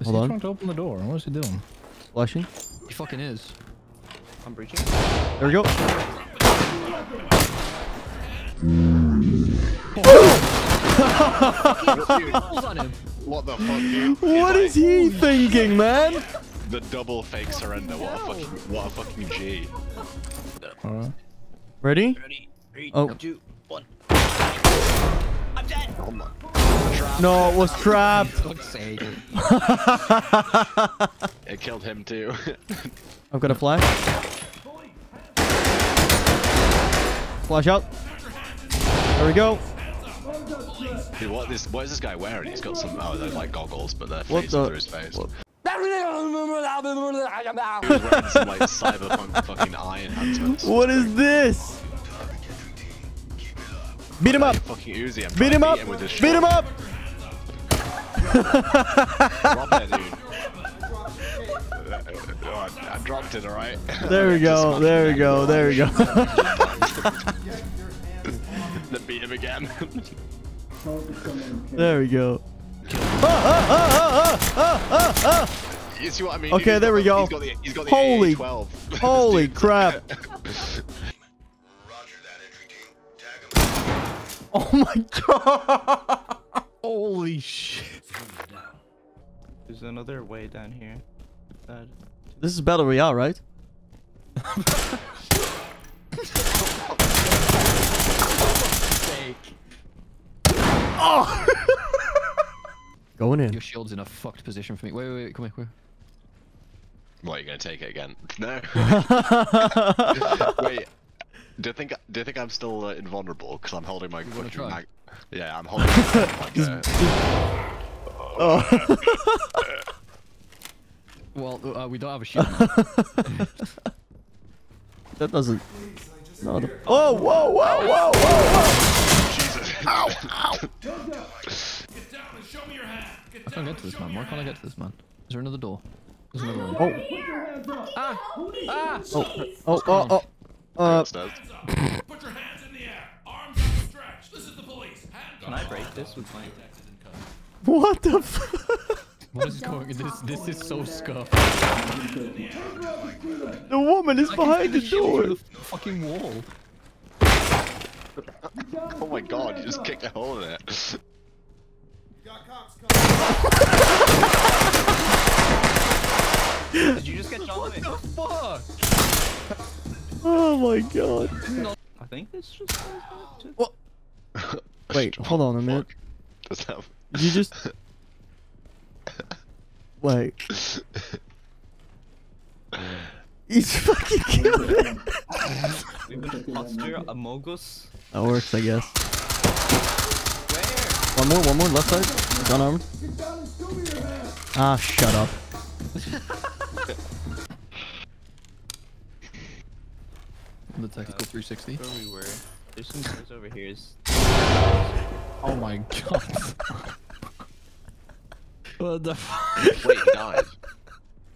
Is Hold he on. trying to open the door? What is he doing? Flashing. He fucking is. I'm breaching. There we go. Balls on him. What the fuck, dude? What is he thinking, man? The double fake surrender. What a fucking, what a fucking G. Alright. Ready? Ready? Three, Oh. two, one. I'm dead. Oh my. No, it was trapped. It killed him too. I've got a flash. Flash out. There we go. Dude, what this? What is this guy wearing? He's got some. Oh, they're like goggles, but they're What facing the- through his face. what- He was wearing some like cyberpunk fucking eye enhancements. What is this? Beat him up. Fucking Uzi. I'm Beat him up. Beat him, Beat him up. Rob that dude. Oh, I dropped it, alright? There we go. There we go. There we go. then beat him again. there we go. You see what I mean? Okay, He's there we the- go. He's got the, he's got the Holy- AA-12. Holy crap. Oh my god. Holy shit. There's another way down here. That This is Battle Royale, right? oh! Going in. Your shield's in a fucked position for me. Wait, wait, wait. Come here, come here. What, you gonna take it again? No. Wait. Do you think do you think I'm still uh, invulnerable? Because I'm holding my fucking try? mag. Yeah, I'm holding like a. oh. Well, uh, we don't have a shield. that doesn't. No. The... Oh! Whoa! Whoa! Whoa! Whoa! Jesus. Ow! Ow! I can't get to this man. Why can't I get to this man? Is there another door? There's another one. Oh! Ah! Ah! Oh! Oh! Oh! Oh! Uh. Upstairs. Put your hands in the air. Arms outstretched. This is the police. Hands Can I break this with my? Taxes and cut? What the? F What is going? This this is so scuffed. the woman is I behind the door. the fucking wall. Oh my god, you just kicked a hole in it. Did you just get John What the fuck? Oh my god. I think this just goes back to. What? Wait, hold on a minute. Does that? You just? Wait. He's fucking killed it. We would cluster a Mogus. That works, I guess. Where? One more, one more, left side. Gun armored. Ah, shut up. The tactical uh, 360. Where we were. There's some guys over here. Is Oh my god. what the fuck? Wait, he died.